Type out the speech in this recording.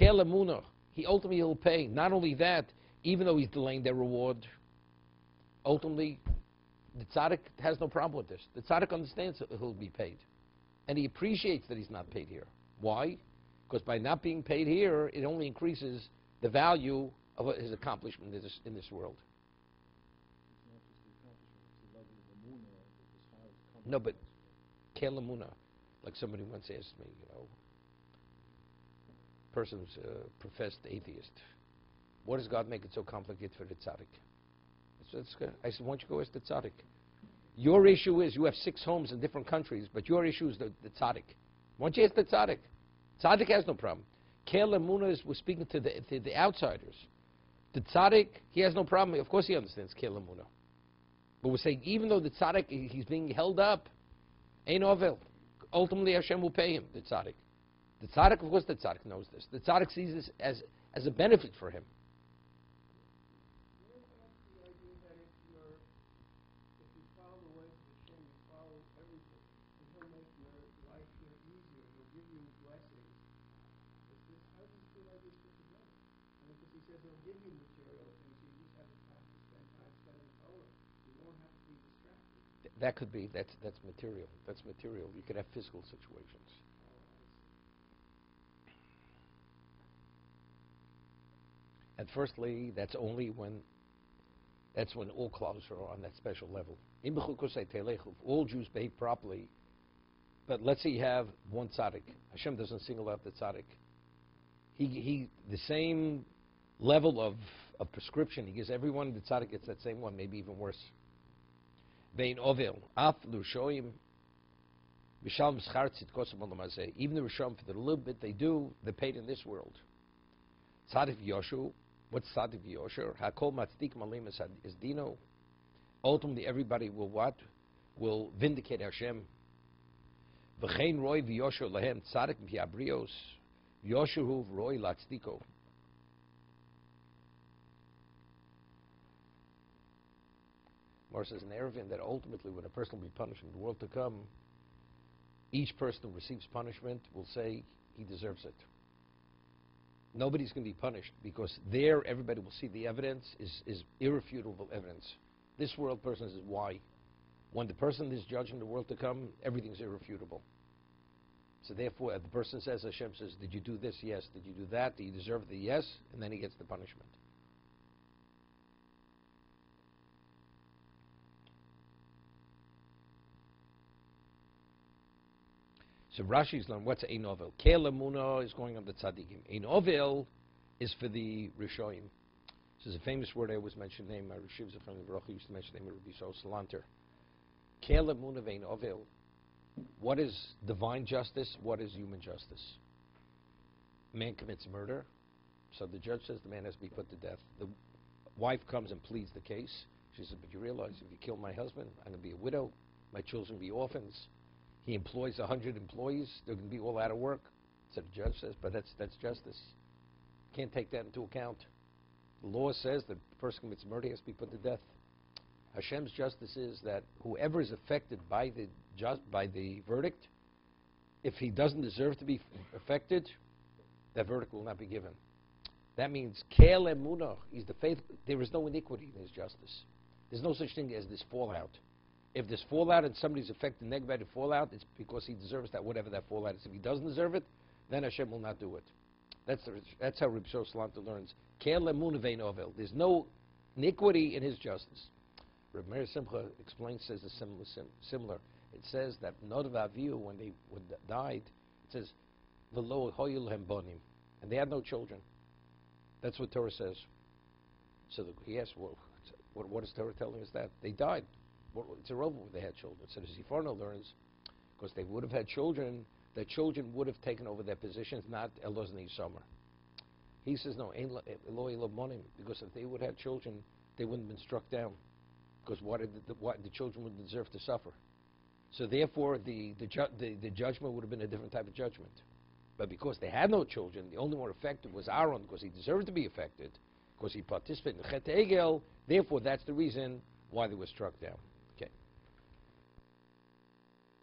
Ke'elamuna, he ultimately will pay. Not only that, even though he's delaying their reward, ultimately, the tzaddik has no problem with this. The tzaddik understands that he'll be paid. And he appreciates that he's not paid here. Why? Because by not being paid here, it only increases the value of his accomplishment in this, in this world. No, but Kelamuna, like somebody once asked me, you know, person's a professed atheist. What does God make it so complicated for the tzaddik? So good. I said, why don't you go ask the tzaddik? Your issue is you have six homes in different countries, but your issue is the, the tzaddik. Why don't you ask the tzaddik? Tzaddik has no problem. Kel Muna was speaking to the, to the outsiders. The tzaddik, he has no problem. Of course he understands Kel Muna. But we're saying even though the tzaddik, he's being held up, ain't ovel. Ultimately Hashem will pay him, the tzaddik. The tzaddik, of course the tzaddik knows this. The tzaddik sees this as, as a benefit for him. That could be, that's, that's material. That's material. You could have physical situations. And firstly, that's only when, that's when all clouds are on that special level. All Jews behave properly, but let's say you have one tzaddik. Hashem doesn't single out the tzaddik. He, he, the same level of, of prescription he gives everyone, the tzaddik gets that same one, maybe even worse. Even the Rishon, for the little bit they do, they're paid in this world. Tzadik Yoshu, what's Tzadik Yosher? Hakol Matzdik Malim is Dino. Ultimately, everybody will what? Will vindicate Hashem. V'chein Roy V'Yosher Lahem Tzadik V'Yabrios Yosheru Roy Latzdiko. Mar says in Eruvin that ultimately when a person will be punished in the world to come, each person who receives punishment will say he deserves it. Nobody's going to be punished because there everybody will see the evidence is, is irrefutable evidence. This world person says why. When the person is judging the world to come, everything's irrefutable. So therefore, the person says, Hashem says, did you do this? Yes. Did you do that? Do you deserve the yes? And then he gets the punishment. So Rashi's learned what's Ein Ovel. Ke'elamuna is going on the tzaddikim. Ein Ovel is for the Rishoyim. This is a famous word I always mention name. My Rishiv Zechron Baruch used to mention the name of Rabbi Sol Salanter. Ke'elamuna vein Ovel. What is divine justice? What is human justice? Man commits murder, so the judge says the man has to be put to death. The wife comes and pleads the case. She says, but you realize if you kill my husband, I'm going to be a widow. My children will be orphans. He employs 100 employees. They're going to be all out of work. So the judge says, but that's, that's justice. Can't take that into account. The law says that the person commits murder has to be put to death. Hashem's justice is that whoever is affected by the, just, by the verdict, if he doesn't deserve to be affected, that verdict will not be given. That means Kel Emunah, he's the faith. There is no iniquity in his justice. There's no such thing as this fallout. If there's fallout and somebody's affected negatively fallout, it's because he deserves that, whatever that fallout is. If he doesn't deserve it, then Hashem will not do it. That's, the, that's how Shor Salanter learns. There's no iniquity in his justice. Reb Meir Simcha explains, says a similar, sim, similar. It says that Nodav Avihu, when they when died, it says, V'lo hoyil hem. And they had no children. That's what Torah says. So the, he asked, well, what, what is Torah telling us that? They died it's irrelevant if they had children. So the Sforno learns, because they would have had children, their children would have taken over their positions, not Elozni Summer. He says, no, Eloi Monim, because if they would have had children, they wouldn't have been struck down. Because what did the, the children would deserve to suffer. So therefore, the, the, ju the, the judgment would have been a different type of judgment. But because they had no children, the only one affected was Aaron, because he deserved to be affected, because he participated in Chet Egel, therefore that's the reason why they were struck down.